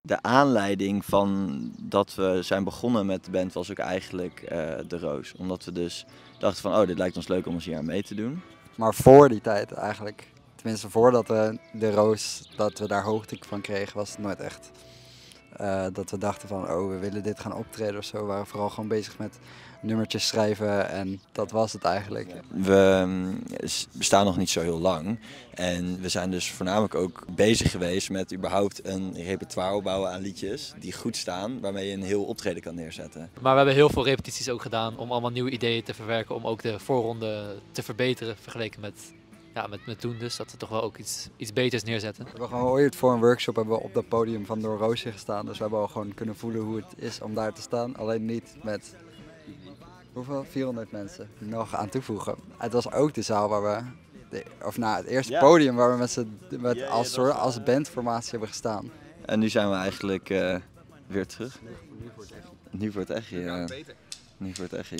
De aanleiding van dat we zijn begonnen met de band was ook eigenlijk eh, de Roos. Omdat we dus dachten van, oh, dit lijkt ons leuk om eens hier aan mee te doen. Maar voor die tijd eigenlijk, tenminste voordat we de Roos, dat we daar hoogte van kregen, was het nooit echt. Eh, dat we dachten van, oh, we willen dit gaan optreden of zo. We waren vooral gewoon bezig met nummertjes schrijven en dat was het eigenlijk. We bestaan nog niet zo heel lang. En we zijn dus voornamelijk ook bezig geweest met überhaupt een repertoire opbouwen aan liedjes die goed staan, waarmee je een heel optreden kan neerzetten. Maar we hebben heel veel repetities ook gedaan om allemaal nieuwe ideeën te verwerken. Om ook de voorronde te verbeteren vergeleken met, ja, met, met toen. Dus dat we toch wel ook iets, iets beters neerzetten. We hebben gewoon ooit voor een workshop hebben we op dat podium van Door Roosje gestaan. Dus we hebben al gewoon kunnen voelen hoe het is om daar te staan. Alleen niet met, hoeveel? 400 mensen nog aan toevoegen. Het was ook de zaal waar we, de, of nou het eerste Ja. podium waar we met z'n, met Ja, als, soort, als bandformatie hebben gestaan. En nu zijn we eigenlijk eh, weer terug. Nu voor het echt, ja. Nu voor het echt.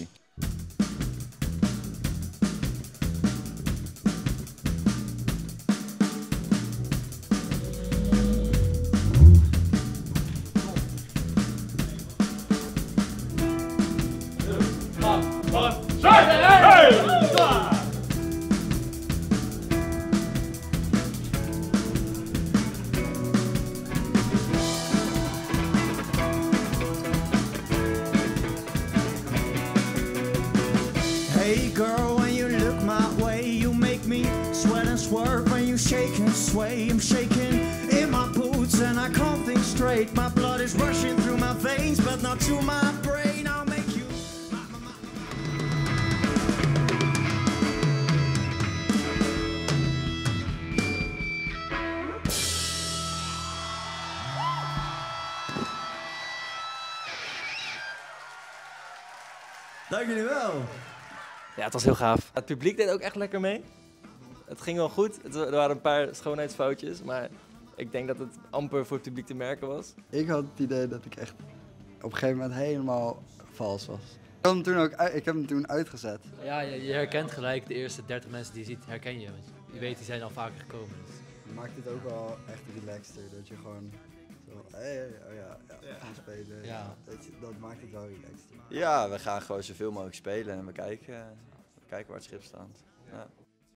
Hey girl, when you look my way, you make me sweat and swerve when you shake and sway. I'm shaking in my boots and I can't think straight. My blood is rushing through my veins, but not to my brain. I'll make you. Dank jullie wel. Ja, het was heel gaaf. Het publiek deed ook echt lekker mee. Het ging wel goed. Het, er waren een paar schoonheidsfoutjes, maar ik denk dat het amper voor het publiek te merken was. Ik had het idee dat ik echt op een gegeven moment helemaal vals was. Ik heb hem toen, ook, uit- ik heb hem toen uitgezet. Ja, je, je herkent gelijk de eerste 30 mensen die je ziet, herken je. Want je weet, die zijn al vaker gekomen. Dus. Het maakt het ook wel echt relaxter. Dat je gewoon zo, hey, oh ja, ja, gaan spelen. Ja. Dat, maakt het wel relaxter. Ja, we gaan gewoon zoveel mogelijk spelen en we kijken, we kijken waar het schip staat. Ja.